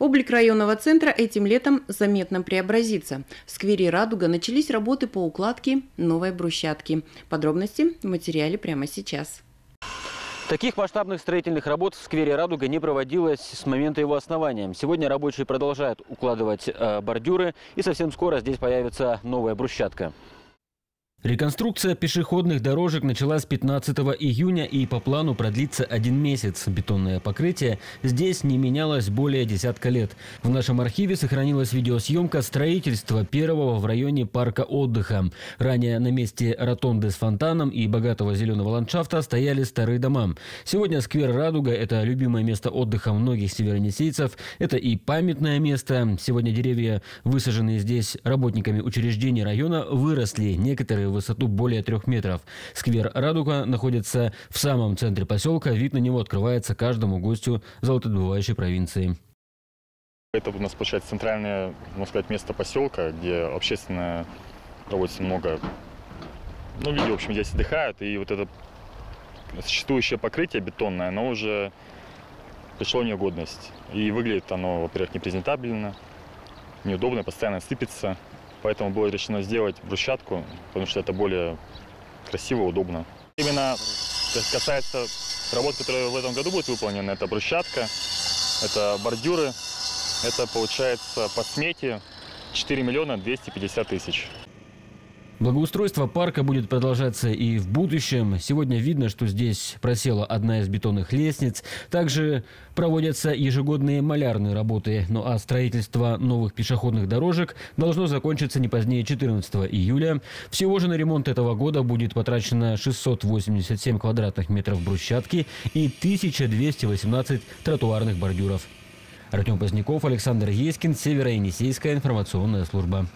Облик районного центра этим летом заметно преобразится. В сквере «Радуга» начались работы по укладке новой брусчатки. Подробности в материале прямо сейчас. Таких масштабных строительных работ в сквере «Радуга» не проводилось с момента его основания. Сегодня рабочие продолжают укладывать э, бордюры, и совсем скоро здесь появится новая брусчатка. Реконструкция пешеходных дорожек началась 15 июня и по плану продлится один месяц. Бетонное покрытие здесь не менялось более десятка лет. В нашем архиве сохранилась видеосъемка строительства первого в районе парка отдыха. Ранее на месте ротонды с фонтаном и богатого зеленого ландшафта стояли старые дома. Сегодня сквер «Радуга» – это любимое место отдыха многих северонесейцев. Это и памятное место. Сегодня деревья, высаженные здесь работниками учреждений района, выросли. Некоторые высоту более трех метров. Сквер «Радуга» находится в самом центре поселка. Вид на него открывается каждому гостю золотодобывающей провинции. Это у нас, получается, центральное, можно сказать, место поселка, где общественно проводится много... Ну, люди, в общем, здесь отдыхают, и вот это существующее покрытие бетонное, оно уже пришло в негодность. И выглядит оно, во-первых, непрезентабельно, неудобно, постоянно сыпется. Поэтому было решено сделать брусчатку, потому что это более красиво, удобно. Именно касается работ, которые в этом году будут выполнены, это брусчатка, это бордюры, это получается по смете 4 миллиона 250 тысяч. Благоустройство парка будет продолжаться и в будущем. Сегодня видно, что здесь просела одна из бетонных лестниц. Также проводятся ежегодные малярные работы. Ну а строительство новых пешеходных дорожек должно закончиться не позднее 14 июля. Всего же на ремонт этого года будет потрачено 687 квадратных метров брусчатки и 1218 тротуарных бордюров. Артем Поздняков, Александр Ескин, Северо-Енисейская информационная служба.